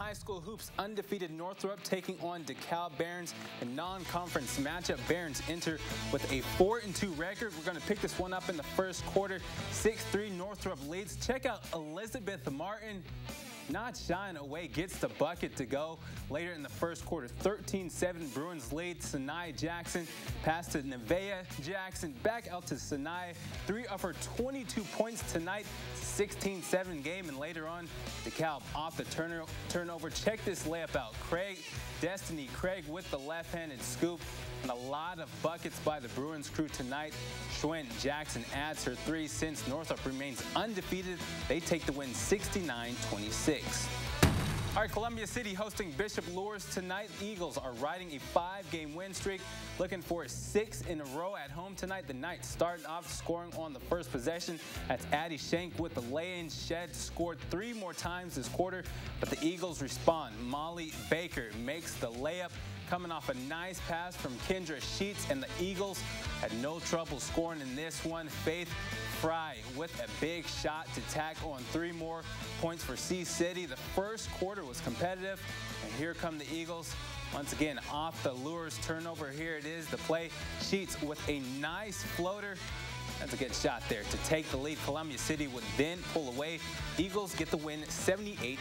High School Hoops undefeated Northrop taking on DeKalb Barons in non-conference matchup. Barons enter with a 4-2 record. We're going to pick this one up in the first quarter. 6-3 Northrop leads. Check out Elizabeth Martin not shying away, gets the bucket to go. Later in the first quarter, 13-7 Bruins lead. Sanai Jackson pass to Nevea Jackson, back out to Sanai. Three of her 22 points tonight, 16-7 game, and later on, DeKalb off the turner, turnover. Check this layup out. Craig, Destiny Craig with the left-handed scoop, and a lot of buckets by the Bruins crew tonight. Schwinn Jackson adds her three since Northrop remains undefeated. They take the win 69-26. All right, Columbia City hosting Bishop Luers tonight. Eagles are riding a five-game win streak, looking for a six in a row at home tonight. The Knights starting off scoring on the first possession. That's Addie Shank with the lay-in. Shed scored three more times this quarter, but the Eagles respond. Molly Baker makes the layup coming off a nice pass from Kendra Sheets, and the Eagles had no trouble scoring in this one. Faith Fry with a big shot to tack on three more points for Sea City. The first quarter was competitive, and here come the Eagles. Once again, off the Luers turnover. Here it is, the play. Sheets with a nice floater. That's a good shot there to take the lead. Columbia City would then pull away. Eagles get the win 78-45.